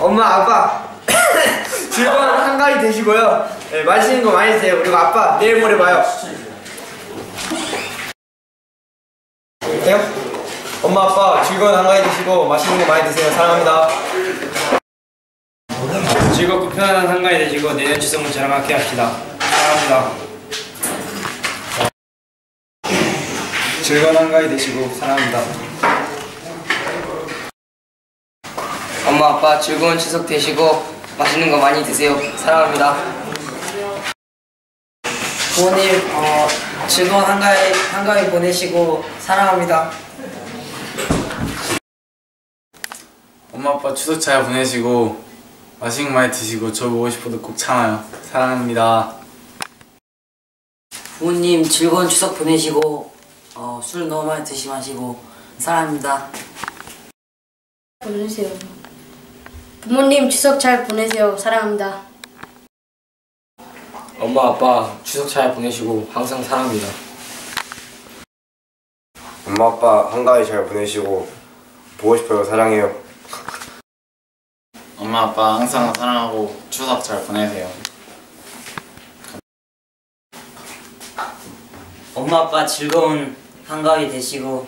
엄마 아빠 즐거운 한가위 되시고요. 네, 맛있는 거 많이 드세요. 그리고 아빠 내일 모레 봐요. 돼요? 엄마 아빠 즐거운 한가위 되시고 맛있는 거 많이 드세요. 사랑합니다. 즐겁고 편안한 한가위 되시고 내년 추석 문처럼 함께 합시다. 사랑합니다. 즐거운 한가위 되시고 사랑합니다. 엄마 아빠 즐거운 추석 되시고 맛있는 거 많이 드세요. 사랑합니다. 부모님 어, 즐거운 한가위 한가위 보내시고 사랑합니다. 엄마 아빠 추석 잘 보내시고 맛있는 거 많이 드시고 저 보고 싶어도 꼭 참아요. 사랑합니다. 부모님 즐거운 추석 보내시고 어, 술 너무 많이 드시 마시고 사랑합니다. 보내세요. 부모님 추석 잘 보내세요. 사랑합니다. 엄마 아빠 추석 잘 보내시고 항상 사랑합니다. 엄마 아빠 한가위 잘 보내시고 보고 싶어요 사랑해요 엄마 아빠 항상 사랑하고 추석 잘 보내세요. 엄마 아빠 즐거운 한가위 되시고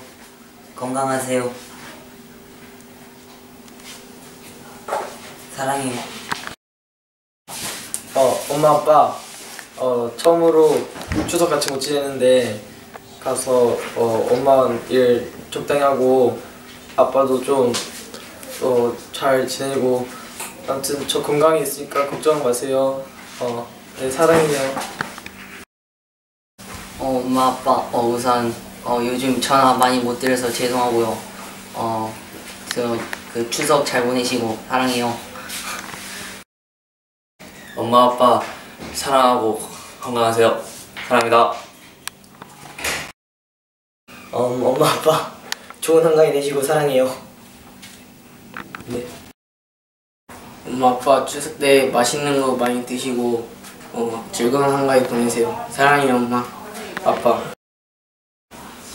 건강하세요. 사랑해요. 어 엄마 아빠 어 처음으로 추석 같이 못 지내는데 가서 어 엄마는 일 적당히 하고 아빠도 좀어잘 지내고 아무튼 저 건강히 있으니까 걱정 마세요. 어 네 사랑해요. 어, 엄마 아빠 어, 우선 어, 요즘 전화 많이 못 드려서 죄송하고요. 어, 저, 그 추석 잘 보내시고 사랑해요. 엄마 아빠 사랑하고 건강하세요. 사랑합니다. 어, 엄마 아빠 좋은 한가위 되시고 사랑해요. 네. 엄마 아빠 추석 때 맛있는 거 많이 드시고 어, 즐거운 한가위 보내세요. 사랑해요 엄마 아빠.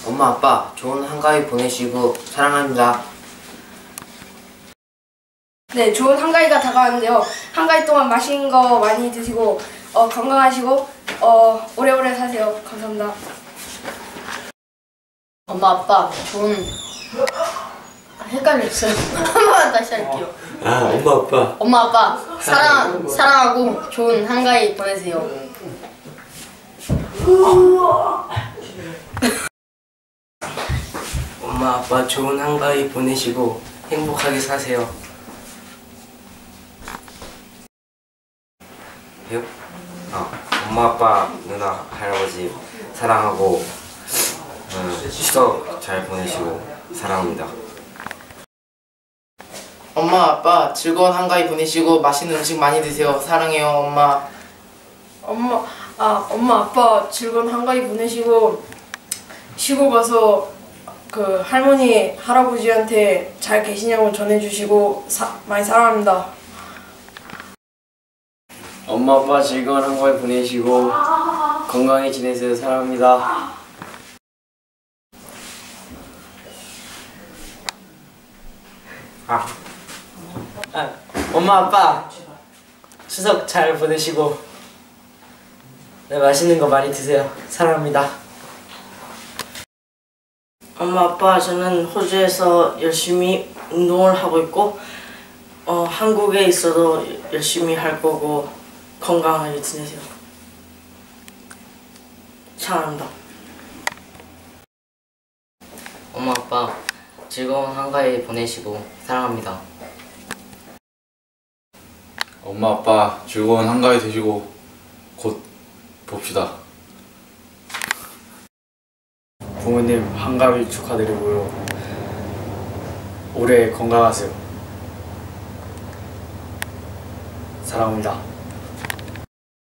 엄마 아빠 좋은 한가위 보내시고 사랑합니다. 네, 좋은 한가위가 다가왔는데요. 한가위 동안 맛있는 거 많이 드시고 어, 건강하시고 어, 오래오래 사세요. 감사합니다. 엄마 아빠 좋은 아, 헷갈렸어요. 한 번만 다시 할게요. 아 엄마 아빠 엄마 아빠 사랑 사랑하고 좋은 한가위 보내세요. 엄마 아빠 좋은 한가위 보내시고 행복하게 사세요. 어, 엄마 아빠 누나 할아버지 사랑하고 어, 추석 잘 보내시고 사랑합니다 엄마 아빠 즐거운 한가위 보내시고 맛있는 음식 많이 드세요. 사랑해요 엄마. 엄마, 아, 엄마 아빠 즐거운 한가위 보내시고 시골 가서 그 할머니 할아버지한테 잘 계시냐고 전해주시고 사, 많이 사랑합니다. 엄마 아빠 즐거운 한가위 보내시고 건강히 지내세요. 사랑합니다. 아, 엄마 아빠 추석 잘 보내시고 네, 맛있는 거 많이 드세요. 사랑합니다. 엄마 아빠 저는 호주에서 열심히 운동을 하고 있고 어, 한국에 있어도 열심히 할 거고 건강하게 지내세요. 사랑합니다. 엄마 아빠 즐거운 한가위 보내시고 사랑합니다. 엄마 아빠 즐거운 한가위 되시고 곧 봅시다. 부모님 한가위 축하드리고요. 올해 건강하세요. 사랑합니다.